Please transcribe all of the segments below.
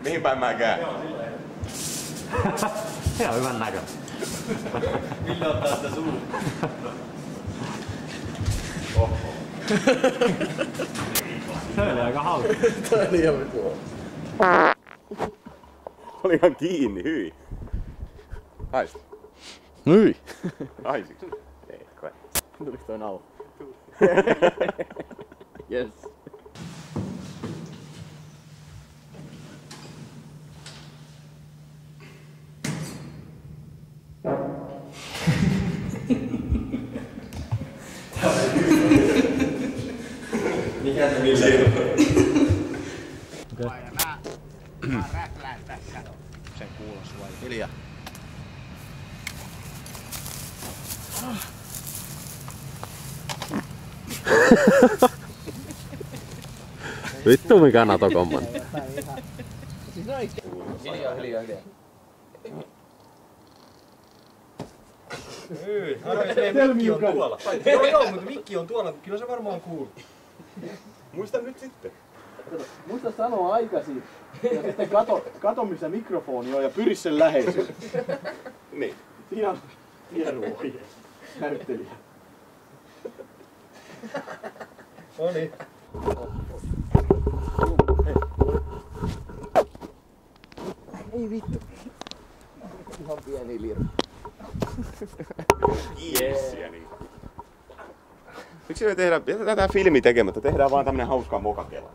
Mihin päin mä käyn? Se on hyvän näkö. Ville ottaa sitä suuhun. Se oli aika hauska. Tää oli ihan vitu. Oli ihan kiinni, hyi. Haista. Nyi. Haisiksi. Ei, kai. Tuliko toi nauha? yes. Mikä se Ville Sen kuulos vai? Hiljaa. Vittu mikä natokomman. Hiljaa, hiljaa, hiljaa. Mikki on tuolla. Joo, joo, mutta mikki on tuolla. Kyllä se varmaan kuuluu. Muista nyt sitten. Muista sanoa aikaisin. Ja sitten kato, kato missä mikrofoni on ja pyri sen läheisyyteen. Niin. Siinä on tieduohje. Näyttelijä. No niin. Ei vittu. Ihan pieni liru. Jeesiä niin. Miksi me tehdään, jätetään tää filmi tekemättä, tehdään vaan tämmönen hauska mokakela.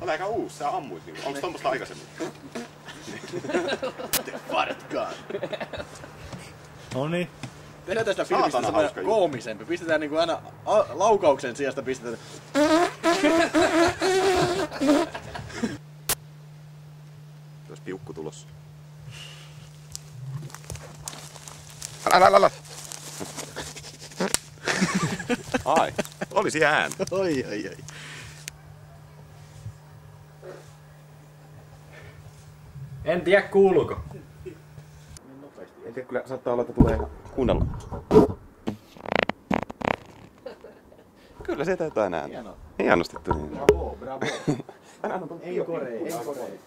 On aika uusi, sä ammuit niinku. Onks tommosta aikaisemmin? Vartkaan. Noniin. Tehdään tästä filmistä semmoinen koomisempi. Pistetään niinku aina a- laukauksen sijasta pistetään. Tuossa piukku tulossa. Älä, älä, älä. Ai, olisi ääntä. Oi, oi, oi. En tiedä kuuluuko. En tiedä, kyllä saattaa olla, että tulee ihan kuunnella. Kyllä se jotain ääntä. Hienoa. Hienosti tuli. Bravo, bravo. Älä anna tuon Ei koree, ei koree.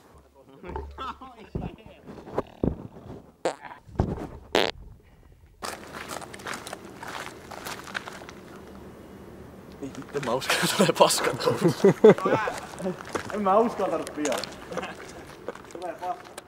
Ei vittu, mä uskon, että tulee paskan En mä uskaltanut pian. Tulee paska.